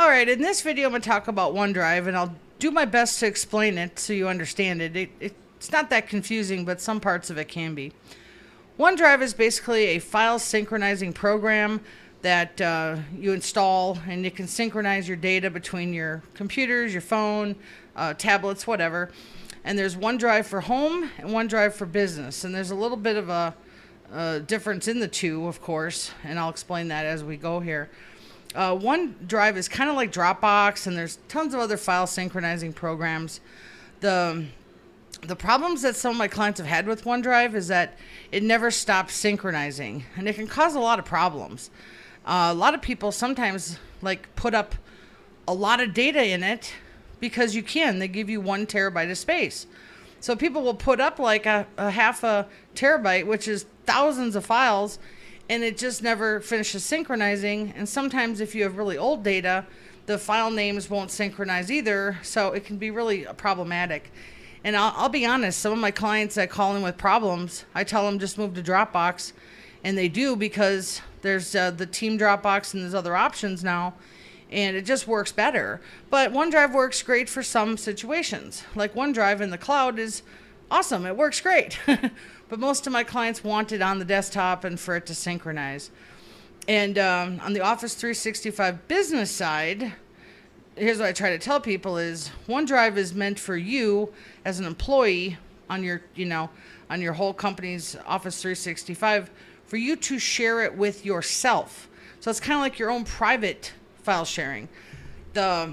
All right, in this video, I'm going to talk about OneDrive, and I'll do my best to explain it so you understand it. it, it it's not that confusing, but some parts of it can be. OneDrive is basically a file synchronizing program that uh, you install, and it can synchronize your data between your computers, your phone, uh, tablets, whatever. And there's OneDrive for home and OneDrive for business, and there's a little bit of a, a difference in the two, of course, and I'll explain that as we go here. Uh, OneDrive is kind of like Dropbox, and there's tons of other file synchronizing programs. The the problems that some of my clients have had with OneDrive is that it never stops synchronizing, and it can cause a lot of problems. Uh, a lot of people sometimes like put up a lot of data in it because you can. They give you one terabyte of space. So people will put up like a, a half a terabyte, which is thousands of files, and it just never finishes synchronizing. And sometimes, if you have really old data, the file names won't synchronize either. So it can be really problematic. And I'll, I'll be honest, some of my clients that call in with problems, I tell them just move to Dropbox. And they do because there's uh, the team Dropbox and there's other options now. And it just works better. But OneDrive works great for some situations. Like OneDrive in the cloud is awesome, it works great. but most of my clients want it on the desktop and for it to synchronize. And um, on the Office 365 business side, here's what I try to tell people is OneDrive is meant for you as an employee on your, you know, on your whole company's Office 365 for you to share it with yourself. So it's kind of like your own private file sharing. The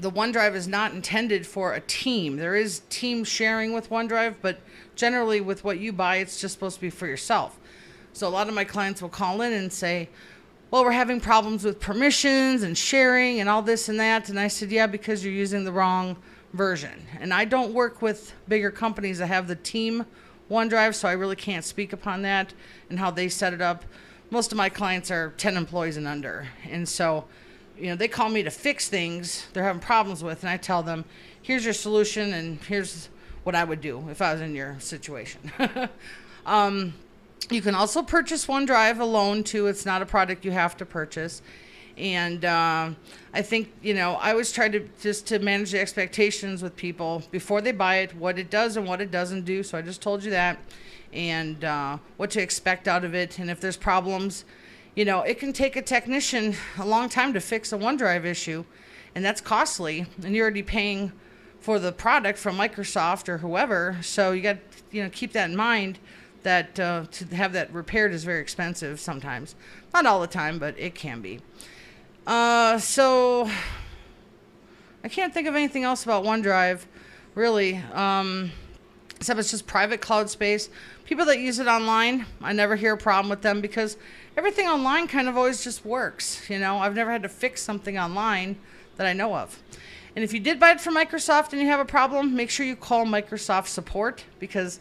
the OneDrive is not intended for a team. There is team sharing with OneDrive, but generally with what you buy, it's just supposed to be for yourself. So a lot of my clients will call in and say, well, we're having problems with permissions and sharing and all this and that. And I said, yeah, because you're using the wrong version. And I don't work with bigger companies that have the team OneDrive, so I really can't speak upon that and how they set it up. Most of my clients are 10 employees and under. And so, you know, they call me to fix things they're having problems with, and I tell them, here's your solution, and here's what I would do if I was in your situation. um, you can also purchase OneDrive alone too. It's not a product you have to purchase. And uh, I think you know I always try to just to manage the expectations with people before they buy it, what it does and what it doesn't do. So I just told you that, and uh, what to expect out of it. And if there's problems, you know it can take a technician a long time to fix a OneDrive issue, and that's costly. And you're already paying for the product from Microsoft or whoever. So you got you know keep that in mind that uh, to have that repaired is very expensive sometimes. Not all the time, but it can be. Uh, so I can't think of anything else about OneDrive, really. Um, except it's just private cloud space. People that use it online, I never hear a problem with them because everything online kind of always just works. You know, I've never had to fix something online that I know of. And if you did buy it from Microsoft and you have a problem, make sure you call Microsoft support because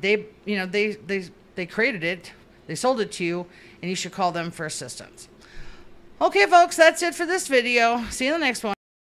they you know they they they created it they sold it to you and you should call them for assistance okay folks that's it for this video see you in the next one